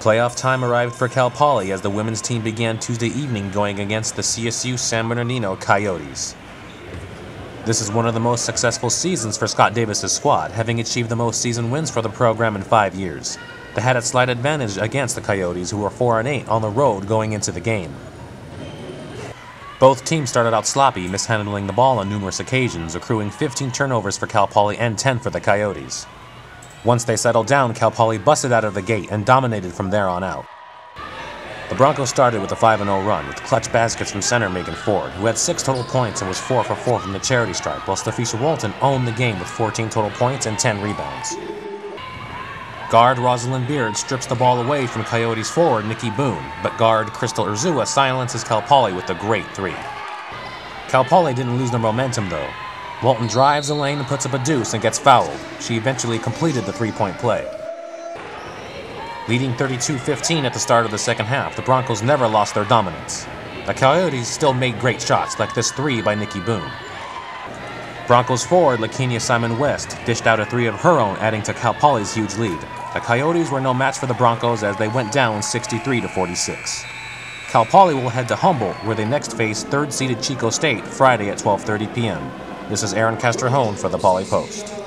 Playoff time arrived for Cal Poly as the women's team began Tuesday evening going against the CSU San Bernardino Coyotes. This is one of the most successful seasons for Scott Davis's squad, having achieved the most season wins for the program in five years. They had a slight advantage against the Coyotes, who were 4 and 8 on the road going into the game. Both teams started out sloppy, mishandling the ball on numerous occasions, accruing 15 turnovers for Cal Poly and 10 for the Coyotes. Once they settled down, Cal Poly busted out of the gate and dominated from there on out. The Broncos started with a 5 0 run, with clutch baskets from center Megan Ford, who had 6 total points and was 4 for 4 from the charity stripe, while Stephisha Walton owned the game with 14 total points and 10 rebounds. Guard Rosalind Beard strips the ball away from Coyotes forward Nikki Boone, but guard Crystal Urzua silences Cal Poly with a great three. Cal Poly didn't lose their momentum though, Walton drives the lane and puts up a deuce and gets fouled. She eventually completed the three point play. Leading 32 15 at the start of the second half, the Broncos never lost their dominance. The Coyotes still made great shots, like this three by Nikki Boone. Broncos forward Lakenia Simon West dished out a three of her own, adding to Cal Poly's huge lead. The Coyotes were no match for the Broncos as they went down 63 46. Cal Poly will head to Humboldt, where they next face third-seeded Chico State Friday at 12:30 p.m. This is Aaron Castrejón for the Poly Post.